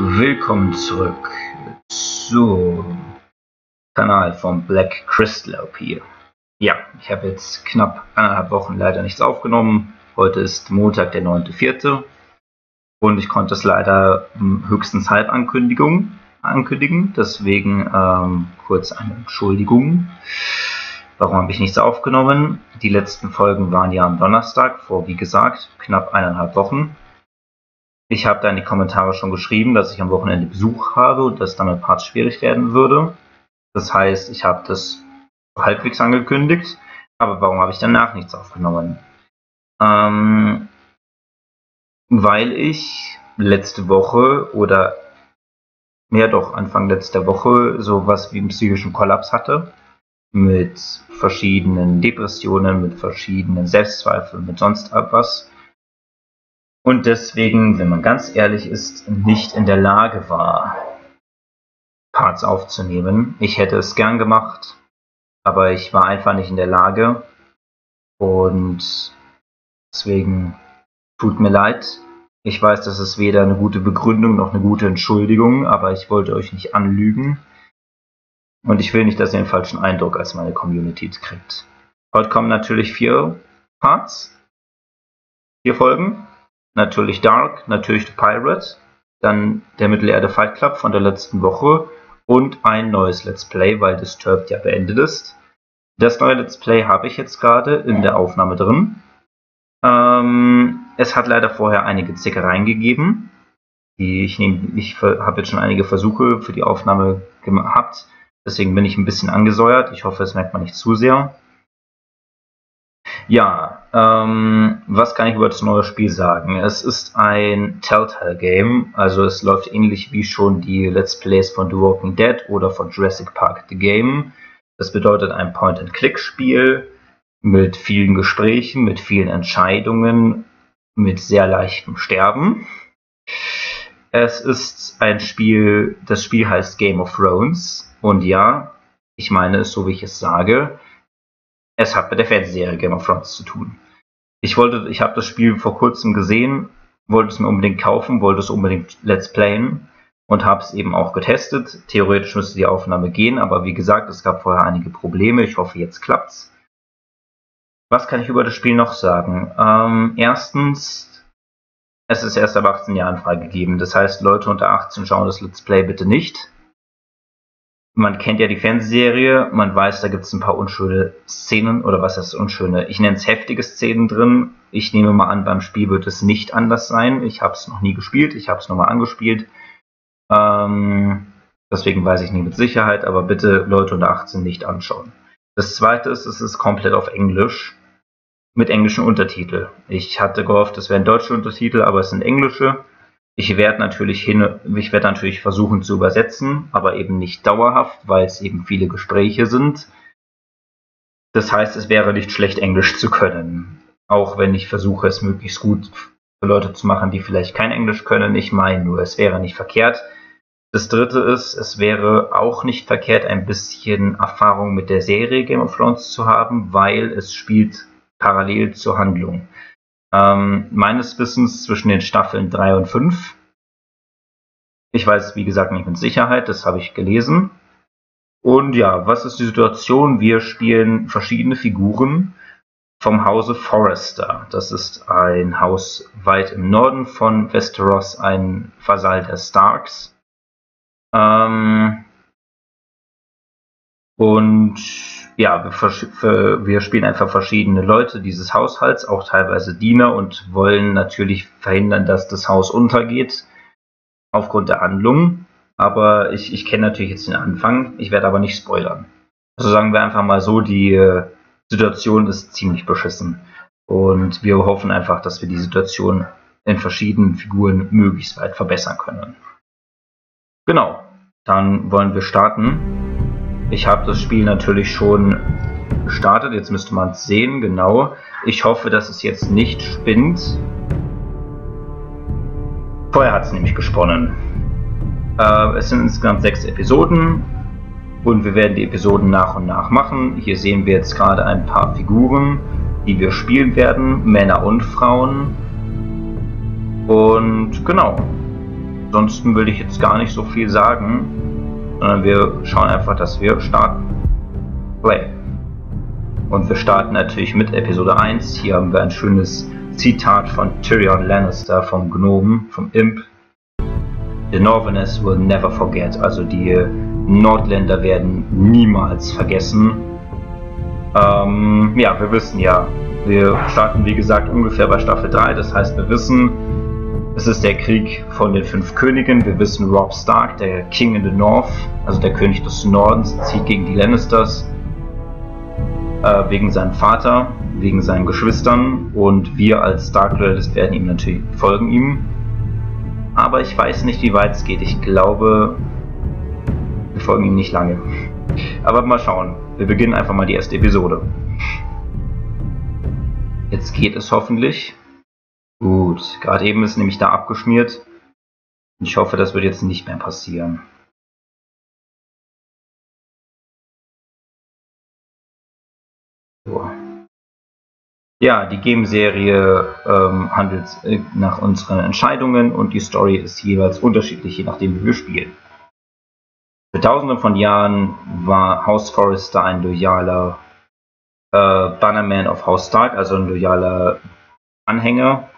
willkommen zurück zum Kanal von Black Crystal hier. Ja, ich habe jetzt knapp eineinhalb Wochen leider nichts aufgenommen. Heute ist Montag, der 9.4. Und ich konnte es leider höchstens halb Ankündigung ankündigen. Deswegen ähm, kurz eine Entschuldigung. Warum habe ich nichts aufgenommen? Die letzten Folgen waren ja am Donnerstag, vor wie gesagt knapp eineinhalb Wochen. Ich habe da in die Kommentare schon geschrieben, dass ich am Wochenende Besuch habe und dass damit Parts schwierig werden würde. Das heißt, ich habe das halbwegs angekündigt, aber warum habe ich danach nichts aufgenommen? Ähm, weil ich letzte Woche oder mehr doch Anfang letzter Woche sowas wie einen psychischen Kollaps hatte mit verschiedenen Depressionen, mit verschiedenen Selbstzweifeln, mit sonst etwas und deswegen, wenn man ganz ehrlich ist, nicht in der Lage war, Parts aufzunehmen. Ich hätte es gern gemacht, aber ich war einfach nicht in der Lage und deswegen tut mir leid. Ich weiß, das ist weder eine gute Begründung noch eine gute Entschuldigung, aber ich wollte euch nicht anlügen. Und ich will nicht, dass ihr einen falschen Eindruck als meine Community kriegt. Heute kommen natürlich vier Parts, vier Folgen natürlich Dark, natürlich The Pirate, dann der Mittelerde Fight Club von der letzten Woche und ein neues Let's Play, weil Disturbed ja beendet ist. Das neue Let's Play habe ich jetzt gerade in der Aufnahme drin. Ähm, es hat leider vorher einige Zickereien gegeben. Ich ich habe jetzt schon einige Versuche für die Aufnahme gehabt. Deswegen bin ich ein bisschen angesäuert. Ich hoffe, es merkt man nicht zu sehr. Ja, ähm, was kann ich über das neue Spiel sagen? Es ist ein Telltale-Game, also es läuft ähnlich wie schon die Let's Plays von The Walking Dead oder von Jurassic Park The Game. Das bedeutet ein Point-and-Click-Spiel mit vielen Gesprächen, mit vielen Entscheidungen, mit sehr leichtem Sterben. Es ist ein Spiel, das Spiel heißt Game of Thrones und ja, ich meine es so, wie ich es sage es hat mit der Fernsehserie Game of Thrones zu tun. Ich wollte, ich habe das Spiel vor kurzem gesehen, wollte es mir unbedingt kaufen, wollte es unbedingt Let's Playen und habe es eben auch getestet. Theoretisch müsste die Aufnahme gehen, aber wie gesagt, es gab vorher einige Probleme. Ich hoffe, jetzt klappt's. Was kann ich über das Spiel noch sagen? Ähm, erstens, es ist erst ab 18 Jahren freigegeben. Das heißt, Leute unter 18 schauen das Let's Play bitte nicht man kennt ja die Fernsehserie, man weiß, da gibt es ein paar unschöne Szenen oder was heißt unschöne? Ich nenne es heftige Szenen drin. Ich nehme mal an, beim Spiel wird es nicht anders sein. Ich habe es noch nie gespielt, ich habe es nur mal angespielt. Ähm, deswegen weiß ich nicht mit Sicherheit, aber bitte Leute unter 18 nicht anschauen. Das zweite ist, es ist komplett auf Englisch mit englischen Untertitel. Ich hatte gehofft, es wären deutsche Untertitel, aber es sind englische. Ich werde natürlich hin, ich werde natürlich versuchen zu übersetzen, aber eben nicht dauerhaft, weil es eben viele Gespräche sind. Das heißt, es wäre nicht schlecht, Englisch zu können. Auch wenn ich versuche, es möglichst gut für Leute zu machen, die vielleicht kein Englisch können. Ich meine nur, es wäre nicht verkehrt. Das dritte ist, es wäre auch nicht verkehrt, ein bisschen Erfahrung mit der Serie Game of Thrones zu haben, weil es spielt parallel zur Handlung. Ähm, meines Wissens zwischen den Staffeln 3 und 5. Ich weiß, wie gesagt, nicht mit Sicherheit, das habe ich gelesen. Und ja, was ist die Situation? Wir spielen verschiedene Figuren vom Hause Forrester. Das ist ein Haus weit im Norden von Westeros, ein Vasall der Starks. Ähm, und ja, wir, wir, spielen einfach verschiedene Leute dieses Haushalts, auch teilweise Diener und wollen natürlich verhindern, dass das Haus untergeht aufgrund der Handlung. Aber ich, ich kenne natürlich jetzt den Anfang, ich werde aber nicht spoilern. Also sagen wir einfach mal so, die äh, Situation ist ziemlich beschissen. Und wir hoffen einfach, dass wir die Situation in verschiedenen Figuren möglichst weit verbessern können. Genau, dann wollen wir starten. Ich habe das Spiel natürlich schon gestartet. Jetzt müsste man es sehen, genau. Ich hoffe, dass es jetzt nicht spinnt. Vorher hat es nämlich gesponnen. Äh, es sind insgesamt sechs Episoden und wir werden die Episoden nach und nach machen. Hier sehen wir jetzt gerade ein paar Figuren, die wir spielen werden, Männer und Frauen. Und genau, ansonsten will ich jetzt gar nicht so viel sagen, sondern wir schauen einfach, dass wir starten. Play. Und wir starten natürlich mit Episode 1. Hier haben wir ein schönes Zitat von Tyrion Lannister vom Gnomen, vom Imp. The Northerners will never forget. Also die Nordländer werden niemals vergessen. Ähm, ja, wir wissen ja, wir starten wie gesagt ungefähr bei Staffel 3. Das heißt, wir wissen, es ist der Krieg von den fünf Königen. Wir wissen, Rob Stark, der King in the North, also der König des Nordens, zieht gegen die Lannisters äh, wegen seinem Vater, wegen seinen Geschwistern und wir als Stark Loyalists werden ihm natürlich folgen ihm. Aber ich weiß nicht, wie weit es geht. Ich glaube, wir folgen ihm nicht lange. Aber mal schauen. Wir beginnen einfach mal die erste Episode. Jetzt geht es hoffentlich. Gut, gerade eben ist nämlich da abgeschmiert. Ich hoffe, das wird jetzt nicht mehr passieren. So. Ja, die Game-Serie ähm, handelt äh, nach unseren Entscheidungen und die Story ist jeweils unterschiedlich, je nachdem wie wir spielen. Für tausende von Jahren war House Forrester ein loyaler äh, Bannerman of House Stark, also ein loyaler Anhänger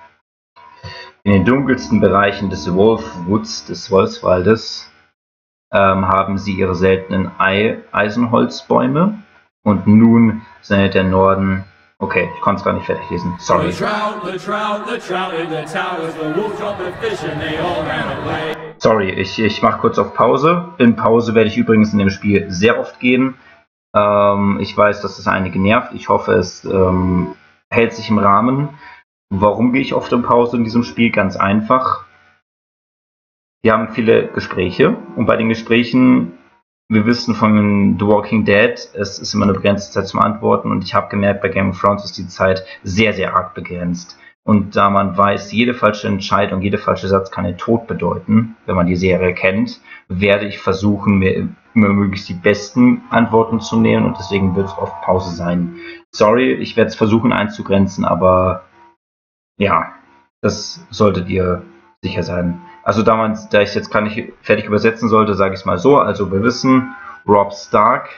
in den dunkelsten Bereichen des Wolfwoods, des Wolfswaldes, ähm, haben sie ihre seltenen Ei Eisenholzbäume und nun sendet der Norden. Okay, ich konnte es gar nicht fertig lesen. Sorry. Sorry, ich, ich mache kurz auf Pause. In Pause werde ich übrigens in dem Spiel sehr oft gehen. Ähm, ich weiß, dass das einige nervt. Ich hoffe, es ähm, hält sich im Rahmen. Warum gehe ich oft in Pause in diesem Spiel? Ganz einfach. Wir haben viele Gespräche und bei den Gesprächen, wir wissen von The Walking Dead, es ist immer eine begrenzte Zeit zum Antworten und ich habe gemerkt, bei Game of Thrones ist die Zeit sehr, sehr arg begrenzt. Und da man weiß, jede falsche Entscheidung, jeder falsche Satz kann den Tod bedeuten, wenn man die Serie kennt, werde ich versuchen, mir immer möglichst die besten Antworten zu nehmen und deswegen wird es oft Pause sein. Sorry, ich werde es versuchen einzugrenzen, aber ja, das solltet ihr sicher sein. Also da, man, da ich jetzt gar nicht fertig übersetzen sollte, sage ich es mal so. Also wir wissen, Rob Stark,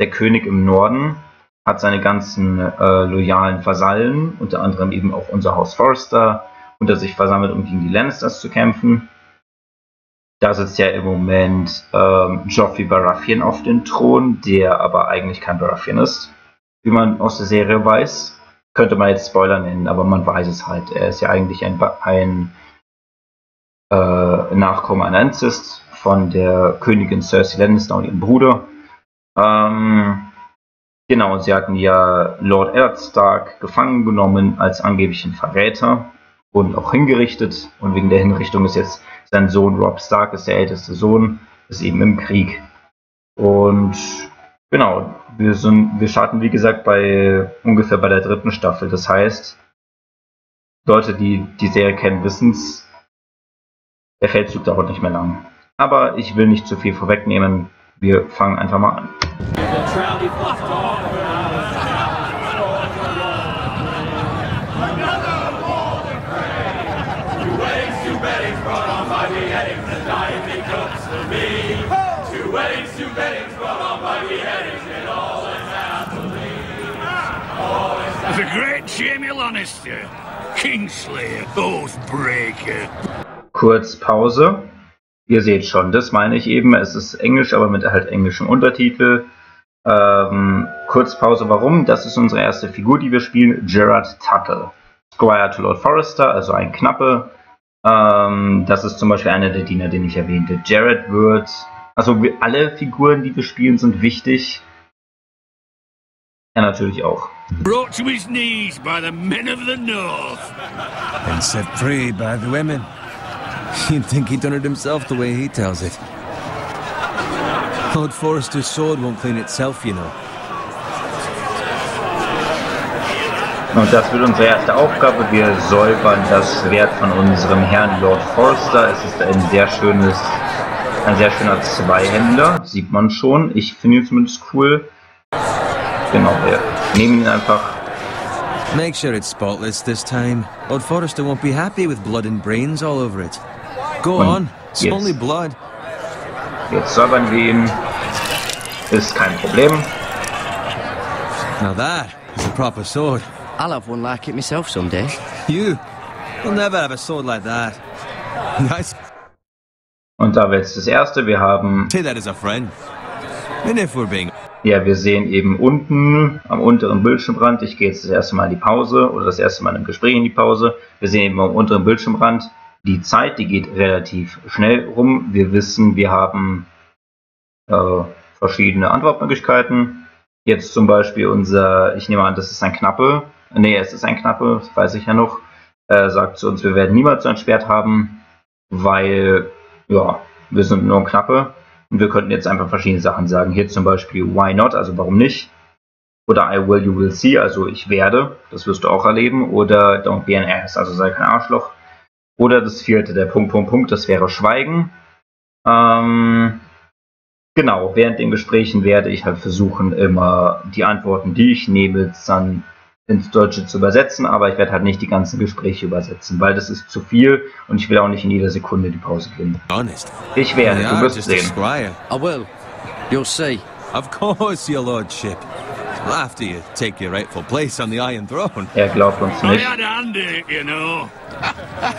der König im Norden, hat seine ganzen äh, loyalen Vasallen, unter anderem eben auch unser Haus Forrester, unter sich versammelt, um gegen die Lannisters zu kämpfen. Da sitzt ja im Moment ähm, Joffrey Baratheon auf dem Thron, der aber eigentlich kein Baratheon ist, wie man aus der Serie weiß könnte man jetzt Spoiler nennen, aber man weiß es halt. Er ist ja eigentlich ein, ein äh, Nachkomme Ancest von der Königin Cersei Lannister und ihrem Bruder. Ähm, genau, sie hatten ja Lord Eddard Stark gefangen genommen als angeblichen Verräter und auch hingerichtet. Und wegen der Hinrichtung ist jetzt sein Sohn Rob Stark, ist der älteste Sohn, ist eben im Krieg. Und Genau, wir, sind, wir starten wie gesagt bei ungefähr bei der dritten Staffel. Das heißt, Leute, die die Serie kennen, wissen es, der Feldzug dauert nicht mehr lang. Aber ich will nicht zu viel vorwegnehmen. Wir fangen einfach mal an. Kurz Pause. Ihr seht schon, das meine ich eben. Es ist Englisch, aber mit halt englischem Untertitel. Ähm, Kurzpause, warum? Das ist unsere erste Figur, die wir spielen, Gerard Tuttle. Squire to Lord Forrester, also ein Knappe. Ähm, das ist zum Beispiel einer der Diener, den ich erwähnte. Jared wird, also alle Figuren, die wir spielen, sind wichtig. Er natürlich auch. Brought to his knees by the men of the north. And set free by the women. You'd think he'd done it himself the way he tells it. Lord Forrester's sword won't clean itself, you know. Und das wird unsere erste Aufgabe. Wir säubern das Schwert von unserem Herrn Lord Forrester. Es ist ein sehr schönes, ein sehr schöner Zweihänder, sieht man schon. Ich finde ihn zumindest cool. Genau, wir nehmen ihn einfach. Make sure it's spotless this time. Lord Forrester won't be happy with blood and brains all over it. Go on. It's jetzt- only blood. Jetzt säubern wir ihn. Ist kein Problem. Now that is a proper sword. I'll have one like it myself someday. You, you'll never have a sword like that. Nice. Und da wäre jetzt das erste. Wir haben, Say that as a friend. And if we're being ja, wir sehen eben unten am unteren Bildschirmrand, ich gehe jetzt das erste Mal in die Pause oder das erste Mal im Gespräch in die Pause. Wir sehen eben am unteren Bildschirmrand die Zeit, die geht relativ schnell rum. Wir wissen, wir haben äh, verschiedene Antwortmöglichkeiten. Jetzt zum Beispiel unser, ich nehme an, das ist ein Knappe. Nee, es ist ein Knappe, das weiß ich ja noch. Äh, sagt zu uns, wir werden niemals so ein Schwert haben, weil, ja, wir sind nur ein Knappe. Und wir könnten jetzt einfach verschiedene Sachen sagen. Hier zum Beispiel, why not, also warum nicht? Oder I will, you will see, also ich werde, das wirst du auch erleben. Oder don't be an ass, also sei kein Arschloch. Oder das vierte, der Punkt, Punkt, Punkt, das wäre Schweigen. Ähm, genau, während den Gesprächen werde ich halt versuchen, immer die Antworten, die ich nehme, dann ins Deutsche zu übersetzen, aber ich werde halt nicht die ganzen Gespräche übersetzen, weil das ist zu viel und ich will auch nicht in jeder Sekunde die Pause geben. honest. Ich werde, du wirst a sehen. I will. You'll see. Of course, your lordship. After you take your rightful place on the Iron Throne. Er glaubt uns I nicht. had a hand in it, you know.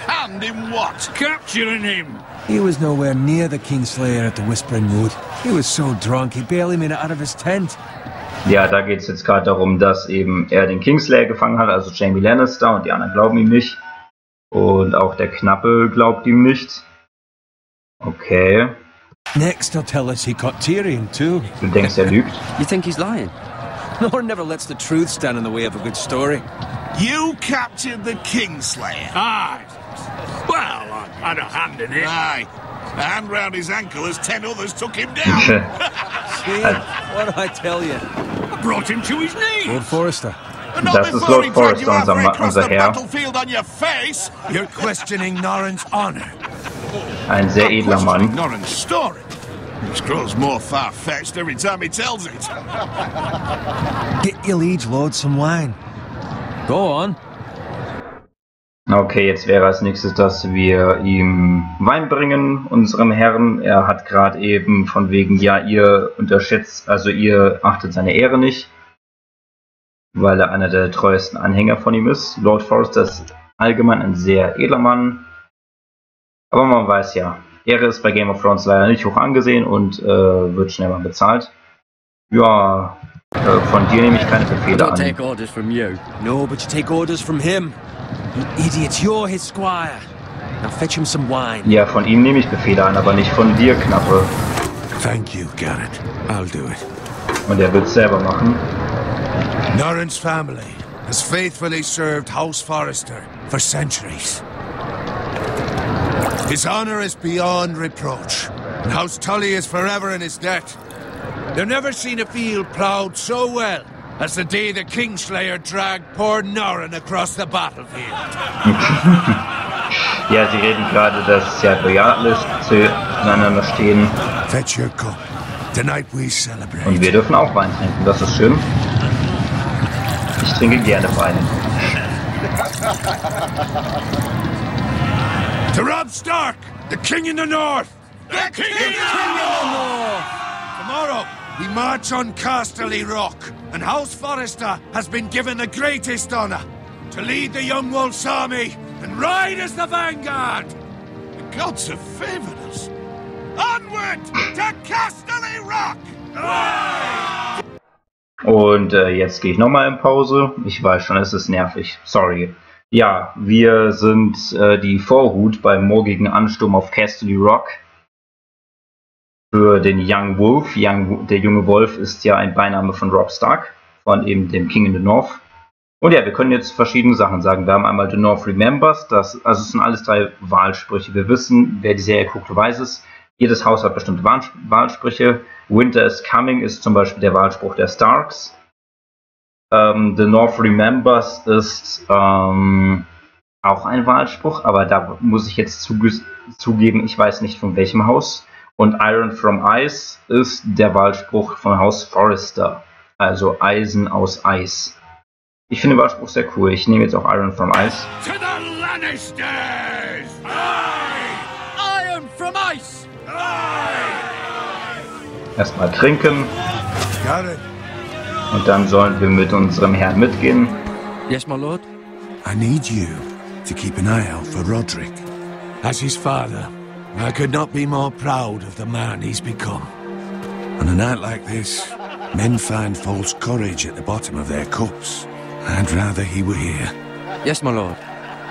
Hand in what? Capturing him. He was nowhere near the Kingslayer at the Whispering Wood. He was so drunk he barely made it out of his tent. Ja, da geht es jetzt gerade darum, dass eben er den Kingslayer gefangen hat, also Jamie Lannister und die anderen glauben ihm nicht. Und auch der Knappe glaubt ihm nicht. Okay, Next, he'll tell us he caught Tyrion, too. du denkst, er lügt. You think he's lying? Nor never lets the truth stand in the way of a good story. You captured the Kingslayer. Aye. Well, I had a hand in it. Aye. A hand round his ankle as ten others took him down. See? what do I tell you? I brought him to his knees. Lord Forrester. And not Das ist before Lord he dragged you Forrester, unser halfway Ma- across the Herr. battlefield on your face. You're questioning Norrin's honor. Ein sehr edler Questioning Mann. Norrin's story. Which grows more far-fetched every time he tells it. Get your liege lord some wine. Go on. Okay, jetzt wäre als nächstes, dass wir ihm Wein bringen, unserem Herrn. Er hat gerade eben von wegen, ja, ihr unterschätzt, also ihr achtet seine Ehre nicht, weil er einer der treuesten Anhänger von ihm ist. Lord Forrester ist allgemein ein sehr edler Mann, aber man weiß ja, Ehre ist bei Game of Thrones leider nicht hoch angesehen und äh, wird schnell mal bezahlt. Ja, äh, von dir nehme ich keine Befehle an. Take orders from you. No, but you take orders from him. You idiot, you're his squire. Now fetch him some wine. Ja, von ihm nehme ich Befehle an, aber nicht von dir, Knappe. Thank you, Garrett. I'll do it. Und er wird es selber machen. Norrin's family has faithfully served House Forrester for centuries. His honor is beyond reproach, and House Tully is forever in his debt. They've never seen a field ploughed so well as the day the Kingslayer dragged poor Norrin across the battlefield. Ja, sie reden gerade, dass ja loyal ist, zueinander stehen. Fetch your cup. Tonight we Und celebrate. wir dürfen auch Wein trinken, das ist schön. Ich trinke gerne Wein. To Rob Stark, the king in the north! The King Tomorrow, we march on Casterly Rock, and House Forrester has been given the greatest honor to lead the Young Wolf's army and ride as the vanguard. The gods have favored us. Onward to Casterly Rock! Und äh, jetzt gehe ich nochmal in Pause. Ich weiß schon, es ist nervig. Sorry. Ja, wir sind äh, die Vorhut beim morgigen Ansturm auf Casterly Rock. Für den Young Wolf. Young, der junge Wolf ist ja ein Beiname von Rob Stark, von eben dem King in the North. Und ja, wir können jetzt verschiedene Sachen sagen. Wir haben einmal The North Remembers, das, also es sind alles drei Wahlsprüche. Wir wissen, wer die Serie guckt, weiß es. Jedes Haus hat bestimmte Wahl- Wahlsprüche. Winter is Coming ist zum Beispiel der Wahlspruch der Starks. Ähm, The North Remembers ist ähm, auch ein Wahlspruch, aber da muss ich jetzt zuge zugeben, ich weiß nicht von welchem Haus. Und Iron from Ice ist der Wahlspruch von Haus Forrester, also Eisen aus Eis. Ich finde den Wahlspruch sehr cool. Ich nehme jetzt auch Iron from Ice. To the Lannisters! Aye. Iron from Ice! Aye. Erstmal trinken. Und dann sollen wir mit unserem Herrn mitgehen. Yes, my lord. I need you to keep an eye out for Roderick. As his father. I could not be more proud of the man he's become. On a night like this, men find false courage at the bottom of their cups. I'd rather he were here. Yes, my lord.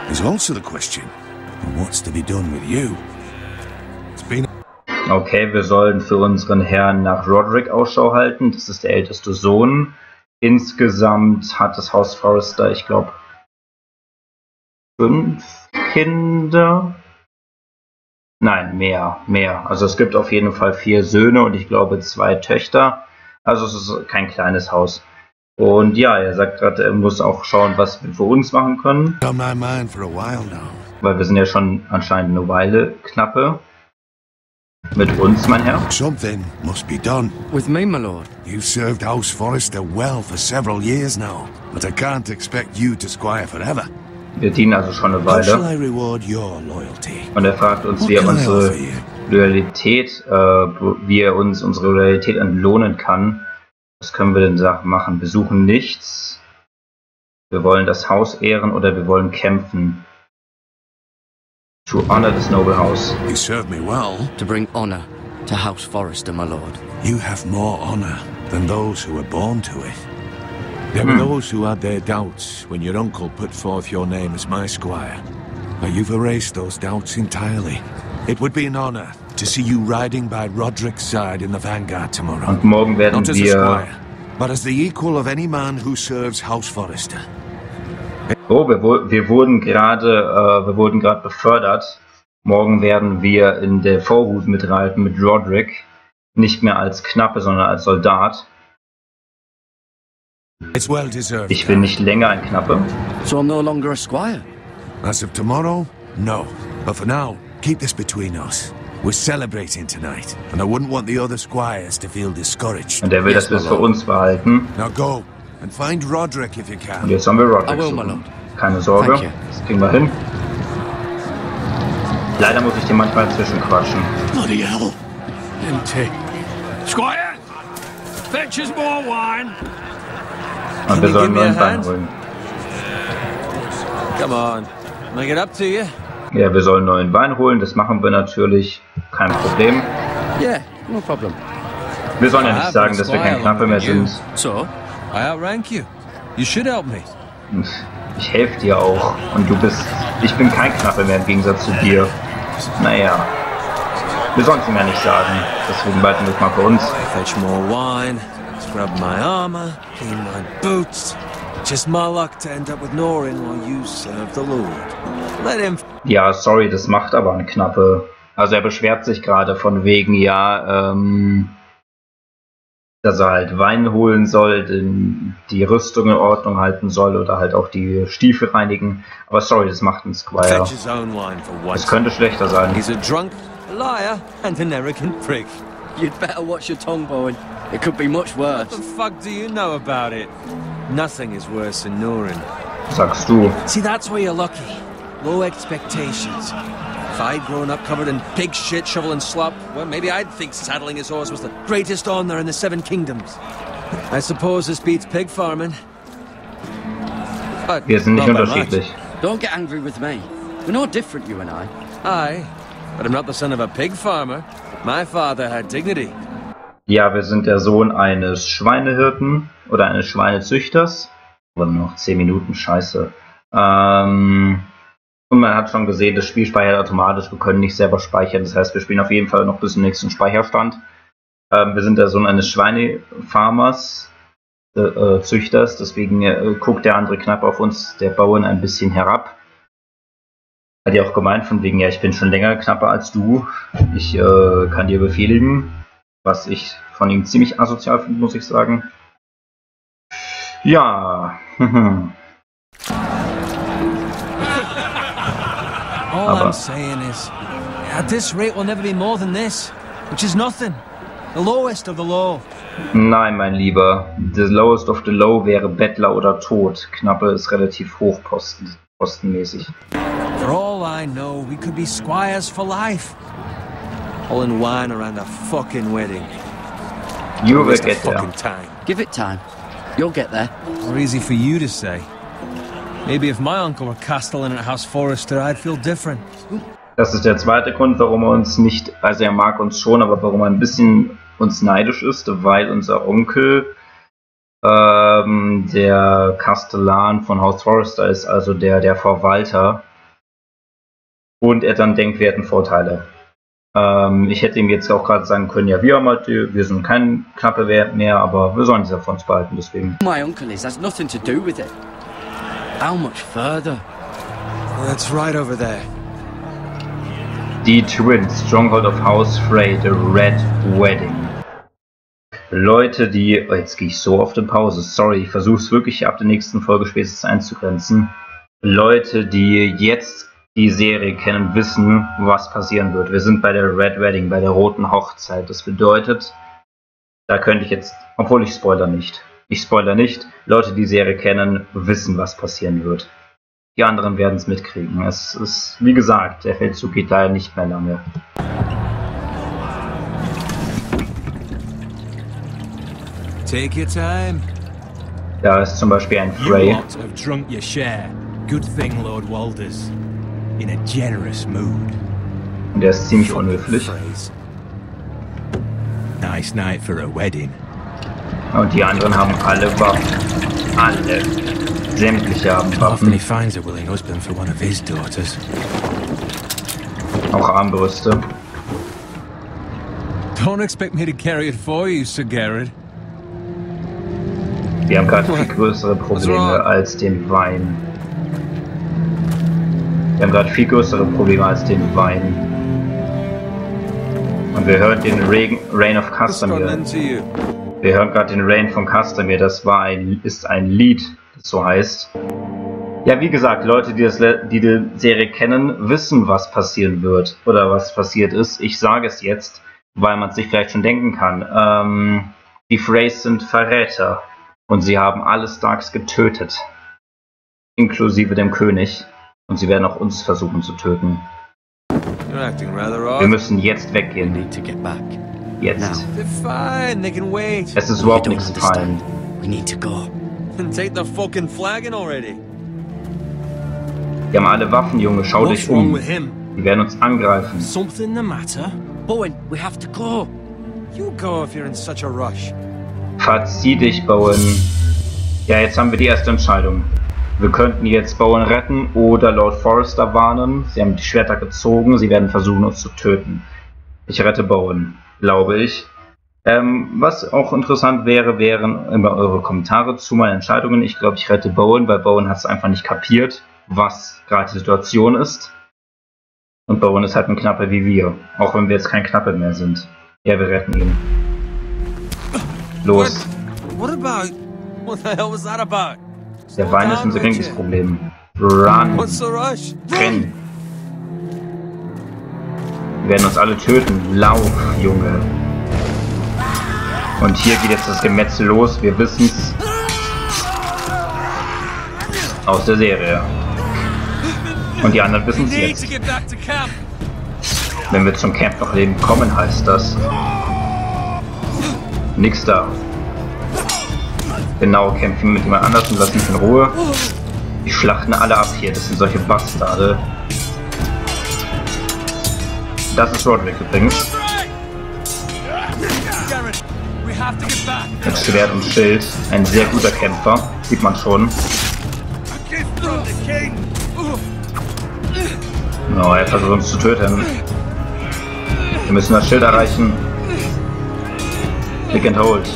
There's also the question of what's to be done with you. It's been Okay, wir sollen für unseren Herrn nach Roderick Ausschau halten. Das ist der älteste Sohn. Insgesamt hat das Haus Forrester, ich glaube, fünf Kinder. Nein, mehr, mehr. Also es gibt auf jeden Fall vier Söhne und ich glaube zwei Töchter. Also es ist kein kleines Haus. Und ja, er sagt gerade, er muss auch schauen, was wir für uns machen können, weil wir sind ja schon anscheinend eine Weile knappe. Mit uns, mein Herr. Something must be done. With me, my lord. You've served House Forrester well for several years now, but I can't expect you to squire forever. Wir dienen also schon eine Weile. Und er fragt uns, wie er unsere? Loyalität, äh, wie er uns unsere Loyalität entlohnen kann. Was können wir denn machen? Wir suchen nichts. Wir wollen das Haus ehren oder wir wollen kämpfen. To honor this noble house. You served me well. To bring honor to House Forrester, my lord. You have more honor than those who were born to it. There were those who had their doubts when your uncle put forth your name as my squire. But you've erased those doubts entirely. It would be an honor to see you riding by Roderick's side in the vanguard tomorrow. Und morgen werden Not as a squire, but as the equal of any man who serves House Forrester. Oh, wir, wir wurden gerade, äh, wir wurden gerade befördert. Morgen werden wir in der Vorhut mitreiten mit Roderick. Nicht mehr als Knappe, sondern als Soldat. It's well deserved. Ich bin nicht länger ein Knappe. So I'm no longer a squire. As of tomorrow, no. But for now, keep this between us. We're celebrating tonight, and I wouldn't want the other squires to feel discouraged. Und er will, Yes, dass wir es für uns behalten. Now go and find Roderick if you Und can. jetzt haben wir Roderick. Will. Keine Sorge, das kriegen wir hin. Leider muss ich dir manchmal zwischenquatschen. Bloody hell. Empty. Squire! Fetch us more wine. Und wir you sollen give me neuen a Wein hand? holen. Come on. Make it up to you. Ja, wir sollen neuen Wein holen. Das machen wir natürlich. Kein Problem. Yeah, no problem. Wir sollen ja nicht sagen, dass wir kein Knappe mehr sind. So, I outrank you. You should help me. Ich helfe dir auch. Und du bist. Ich bin kein Knappe mehr im Gegensatz zu dir. Naja. Wir sollen es ihm ja nicht sagen. Deswegen behalten wir es mal für uns. Fetch more wine, scrub my armor, clean my boots. Just my luck to end up with Norin while you serve the Lord. Let him Ja, sorry, das macht aber ein Knappe. Also er beschwert sich gerade von wegen, ja, ähm, dass er halt Wein holen soll, die Rüstung in Ordnung halten soll oder halt auch die Stiefel reinigen. Aber sorry, das macht ein Squire. once. könnte schlechter sein. He's a drunk, a liar, and an arrogant prick. you'd better watch your tongue, Bowen. It could be much worse. What the fuck do you know about it? Nothing is worse than Norin. Sagst du. See, that's where you're lucky. Low expectations. If I'd grown up covered in pig shit, shovel, and slop, well, maybe I'd think saddling his horse was the greatest honor in the Seven Kingdoms. I suppose this beats pig farming. But Wir sind nicht not by unterschiedlich. Don't get angry with me. We're no different, you and I. much. But I'm not the son of a pig farmer. My father had dignity. Ja, wir sind der Sohn eines Schweinehirten oder eines Schweinezüchters. Aber noch 10 Minuten, scheiße. Ähm, und man hat schon gesehen, das Spiel speichert automatisch. Wir können nicht selber speichern. Das heißt, wir spielen auf jeden Fall noch bis zum nächsten Speicherstand. Ähm, wir sind der Sohn eines Schweinefarmers, äh, äh, Züchters. Deswegen äh, guckt der andere knapp auf uns, der Bauern, ein bisschen herab. Hat ja auch gemeint, von wegen, ja, ich bin schon länger knapper als du. Ich äh, kann dir befehligen was ich von ihm ziemlich asozial finde, muss ich sagen. Ja. All Aber- I'm saying is, at this rate, we'll never be more than this, which is nothing. The lowest of the low. Nein, mein Lieber. The lowest of the low wäre Bettler oder Tod. Knappe ist relativ hoch posten, postenmäßig. For all I know, we could be squires for life. Pulling wine around a fucking wedding. You will get there. fucking time. Give it time. You'll get there. More easy for you to say. Maybe if my uncle were castellan at House Forrester, I'd feel different. Das ist der zweite Grund, warum er uns nicht, also er mag uns schon, aber warum er ein bisschen uns neidisch ist, weil unser Onkel ähm, der Kastellan von Haus Forrester ist, also der, der Verwalter. Und er dann denkt, wir hätten Vorteile. Ähm, ich hätte ihm jetzt auch gerade sagen können, ja, wir haben halt, wir sind kein knappe Wert mehr, aber wir sollen diese von uns behalten, deswegen. My uncle is has nothing to do with it. How much further? That's right over there. Die Twins, Stronghold of House Frey, The Red Wedding. Leute, die. Oh, jetzt gehe ich so oft in Pause. Sorry, ich versuche es wirklich ab der nächsten Folge spätestens einzugrenzen. Leute, die jetzt die Serie kennen, wissen, was passieren wird. Wir sind bei der Red Wedding, bei der roten Hochzeit. Das bedeutet, da könnte ich jetzt. Obwohl ich spoiler nicht. Ich spoiler nicht. Leute, die Serie kennen, wissen, was passieren wird. Die anderen werden es mitkriegen. Es ist, wie gesagt, der Feldzug geht leider nicht mehr lange. Take your time. Da ist zum Beispiel ein You Frey. lot have drunk your share. Good thing, Lord Walders. In a generous mood. Und der ist ziemlich unhöflich. Phrase. Nice night for a wedding. Und die anderen haben alle Waffen. Alle. Sämtliche haben Often he Waffen. finds a willing husband for one of his daughters. Auch Armbrüste. Don't expect me to carry it for you, Sir Garrett. Wir haben gerade viel größere Probleme als den Wein. Wir haben gerade viel größere Probleme als den Wein. Und wir hören den Rain, Rain of Castamere. Wir hören gerade den Rain von Castamere. Das war ein, ist ein Lied, das so heißt. Ja, wie gesagt, Leute, die, das, die die Serie kennen, wissen, was passieren wird oder was passiert ist. Ich sage es jetzt, weil man es sich vielleicht schon denken kann. Ähm, die Freys sind Verräter und sie haben alle Starks getötet, inklusive dem König. Und sie werden auch uns versuchen zu töten. Wir müssen jetzt We weggehen. Jetzt. Es ist überhaupt nichts fein. Wir haben alle Waffen, Junge. Schau dich um. Die werden uns angreifen. Something the matter? Bowen, we have to go. You go if you're in such a rush. Verzieh dich, Bowen. Ja, jetzt haben wir die erste Entscheidung. Wir könnten jetzt Bowen retten oder Lord Forrester warnen. Sie haben die Schwerter gezogen, sie werden versuchen, uns zu töten. Ich rette Bowen, glaube ich. Ähm, was auch interessant wäre, wären immer eure Kommentare zu meinen Entscheidungen. Ich glaube, ich rette Bowen, weil Bowen hat es einfach nicht kapiert, was gerade die Situation ist. Und Bowen ist halt ein Knappe wie wir, auch wenn wir jetzt kein Knappe mehr sind. Ja, wir retten ihn. Los. What about? What the hell was that about? Der Wein ist unser Richard. Problem. Run. What's the rush? Renn. Wir werden uns alle töten. Lauf, Junge. Und hier geht jetzt das Gemetzel los. Wir wissen's. Aus der Serie. Und die anderen wissen's jetzt. Wenn wir zum Camp noch leben kommen, heißt das. Nix da. Genau, kämpfen mit jemand anders und lassen mich in Ruhe. Die schlachten alle ab hier, das sind solche Bastarde. Das ist Roderick übrigens. Mit Schwert und Schild. Ein sehr guter Kämpfer, sieht man schon. No, er versucht uns zu töten. Wir müssen das Schild erreichen. Click and hold.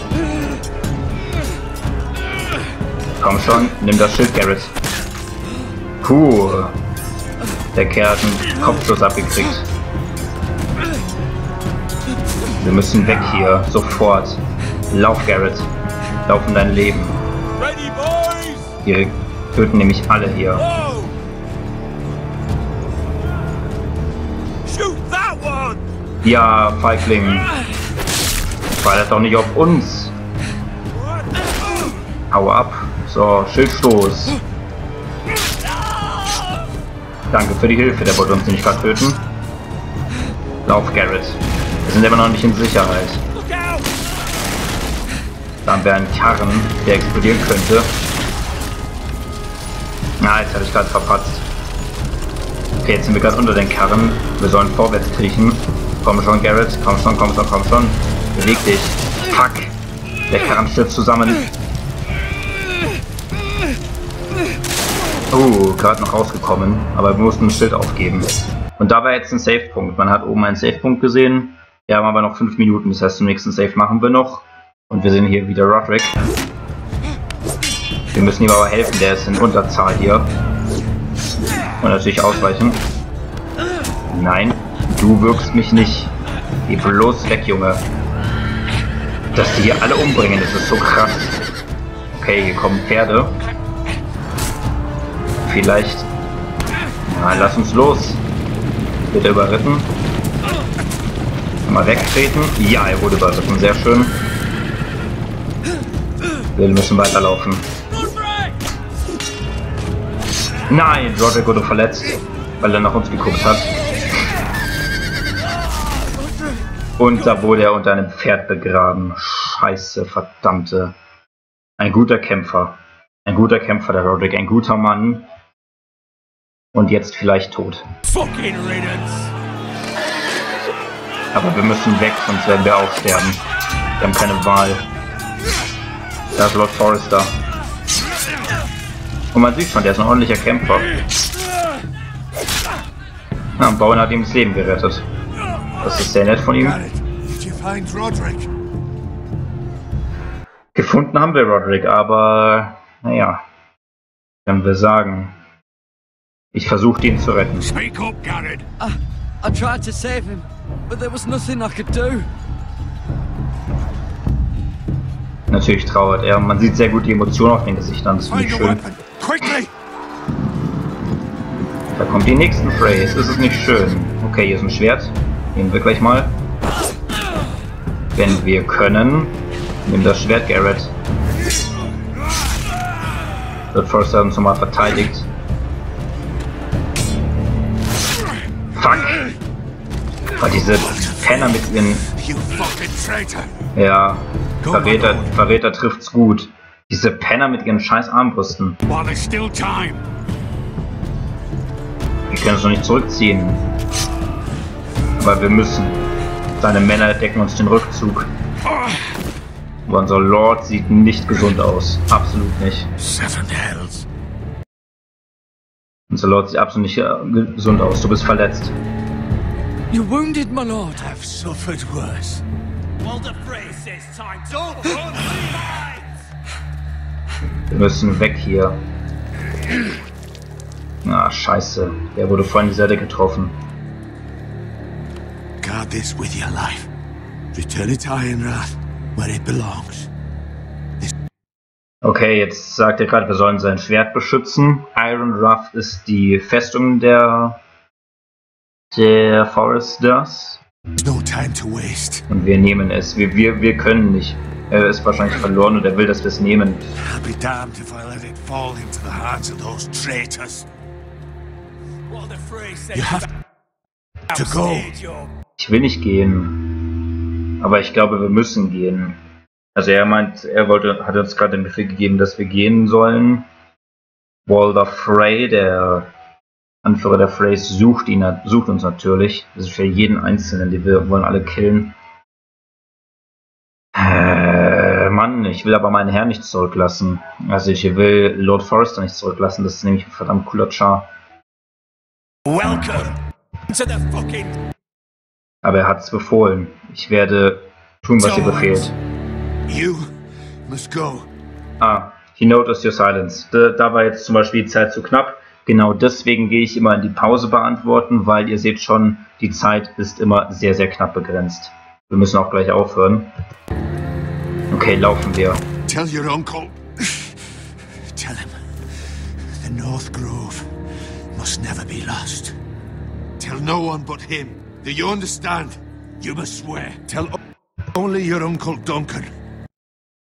Komm schon, nimm das Schild, Garrett. Puh. Der Kerl hat einen Kopfschuss abgekriegt. Wir müssen weg hier, sofort. Lauf, Garrett. Lauf in dein Leben. Die töten nämlich alle hier. Ja, Feigling. War das doch nicht auf uns. Hau ab. So, Schildstoß. Danke für die Hilfe, der wollte uns nicht gerade töten. Lauf, Garrett. Wir sind immer noch nicht in Sicherheit. Look out. Da haben wir einen Karren, der explodieren könnte. Na, jetzt habe ich gerade verpatzt. Okay, jetzt sind wir gerade unter den Karren. Wir sollen vorwärts kriechen. Komm schon, Garrett. Komm schon, komm schon, komm schon. Beweg dich. Fuck. Der Karren stürzt zusammen. Oh, gerade noch rausgekommen. Aber wir mussten ein Schild aufgeben. Und da war jetzt ein Save-Punkt. Man hat oben einen Save-Punkt gesehen. Wir haben aber noch 5 Minuten. Das heißt, zum nächsten Save machen wir noch. Und wir sehen hier wieder Roderick. Wir müssen ihm aber helfen. Der ist in Unterzahl hier. Und natürlich ausweichen. Nein, du wirkst mich nicht. Geh bloß weg, Junge. Dass die hier alle umbringen, das ist so krass. Okay, hier kommen Pferde. Vielleicht... Na, lass uns los. Wird er überritten? Mal wegtreten. Ja, er wurde überritten. Sehr schön. Wir müssen weiterlaufen. Nein, Roderick wurde verletzt, weil er nach uns geguckt hat. Und da wurde er unter einem Pferd begraben. Scheiße, verdammte. Ein guter Kämpfer. Ein guter Kämpfer, der Roderick. Ein guter Mann. Und jetzt vielleicht tot. Fucking riddance! Aber wir müssen weg, sonst werden wir auch sterben. Wir haben keine Wahl. Da ist Lord Forrester. Und man sieht schon, der ist ein ordentlicher Kämpfer. Na, und Bowen hat ihm das Leben gerettet. Das ist sehr nett von ihm. Gefunden haben wir Roderick, aber naja, können wir sagen. Ich versuchte ihn zu retten. Speak up, Garrett. I, I tried to save him, but there was nothing I could do. Natürlich trauert er man sieht sehr gut die Emotionen auf den Gesichtern. Das finde ich schön. Da kommt die nächsten Phrase. Ist es nicht schön? Okay, hier ist ein Schwert. Nehmen wir gleich mal. Wenn wir können. Nimm das Schwert, Garrett. Wird Forrester uns nochmal verteidigt. Oh, diese Penner mit ihren... Ja, Verräter, Verräter trifft's gut. Diese Penner mit ihren scheiß Armbrüsten. Wir können uns noch nicht zurückziehen. Aber wir müssen. Seine Männer decken uns den Rückzug. Aber unser Lord sieht nicht gesund aus. Absolut nicht. Unser Lord sieht absolut nicht äh, gesund aus. Du bist verletzt. You're wounded, my lord. I've suffered worse. Walder Frey says time to run Wir müssen weg hier. Ah, scheiße. Der wurde vorhin die Seite getroffen. Guard this with your life. Return it to Ironrath, where it belongs. Okay, jetzt sagt er gerade, wir sollen sein Schwert beschützen. Iron Ruff ist die Festung der der Foresters. There's no time to waste. Und wir nehmen es. Wir, wir, wir können nicht. Er ist wahrscheinlich verloren und er will, dass wir es nehmen. I'll be damned if I let it fall into the hands of those traitors. Walder Frey says You have to go. Ich will nicht gehen. Aber ich glaube, wir müssen gehen. Also er meint, er wollte, hat uns gerade den Befehl gegeben, dass wir gehen sollen. Walder Frey, der Anführer der Freys, sucht ihn, sucht uns natürlich. Das ist für jeden Einzelnen, die wir wollen alle killen. Äh, Mann, ich will aber meinen Herrn nicht zurücklassen. Also ich will Lord Forrester nicht zurücklassen. Das ist nämlich ein verdammt cooler Char. Welcome to the fucking Aber er hat es befohlen. Ich werde tun, was ihr befehlt. You must go. Ah, he noticed your silence. Da, da war jetzt zum Beispiel die Zeit zu knapp. Genau deswegen gehe ich immer in die Pause beantworten, weil ihr seht schon, die Zeit ist immer sehr, sehr knapp begrenzt. Wir müssen auch gleich aufhören. Okay, laufen wir. Tell your uncle. Tell him. The North Grove must never be lost. Tell no one but him. Do you understand? You must swear. Tell only your Uncle Duncan.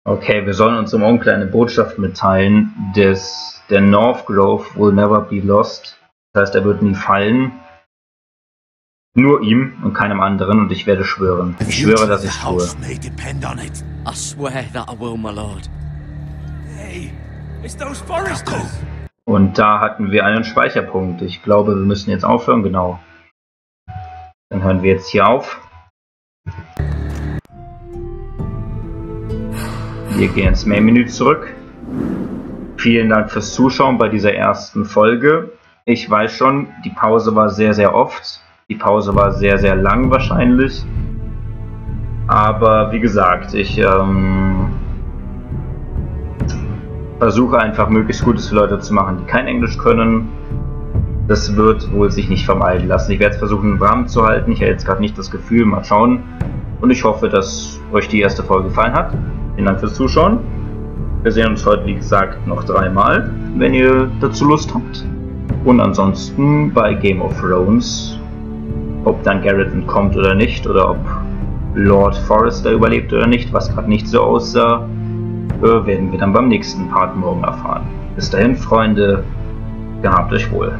Okay, wir sollen unserem Onkel eine Botschaft mitteilen, dass der North Grove will never be lost. Das heißt, er wird nie fallen. Nur ihm und keinem anderen und ich werde schwören. Ich schwöre, dass ich es tue. I swear that I will, my lord. Hey, it's those foresters. Und da hatten wir einen Speicherpunkt. Ich glaube, wir müssen jetzt aufhören, genau. Dann hören wir jetzt hier auf. Wir gehen ins Main-Menü zurück. Vielen Dank fürs Zuschauen bei dieser ersten Folge. Ich weiß schon, die Pause war sehr, sehr oft. Die Pause war sehr, sehr lang wahrscheinlich. Aber wie gesagt, ich ähm, versuche einfach möglichst Gutes für Leute zu machen, die kein Englisch können. Das wird wohl sich nicht vermeiden lassen. Ich werde es versuchen, im Rahmen zu halten. Ich habe jetzt gerade nicht das Gefühl, mal schauen. Und ich hoffe, dass euch die erste Folge gefallen hat. Vielen Dank fürs Zuschauen. Wir sehen uns heute, wie gesagt, noch dreimal, wenn ihr dazu Lust habt. Und ansonsten bei Game of Thrones, ob dann Garrett entkommt oder nicht, oder ob Lord Forrester überlebt oder nicht, was gerade nicht so aussah, äh, werden wir dann beim nächsten Part morgen erfahren. Bis dahin, Freunde, gehabt euch wohl.